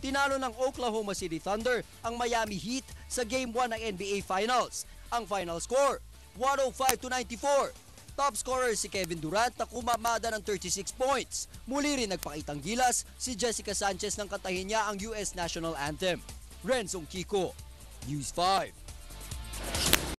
tinalo ng Oklahoma City Thunder ang Miami Heat sa Game 1 ng NBA Finals. Ang final score, 105 to 94. Top scorer si Kevin Durant na kumamada ng 36 points. Muli rin nagpakitang gilas si Jessica Sanchez nang katahin niya ang US National Anthem. Renzong Kiko, News 5.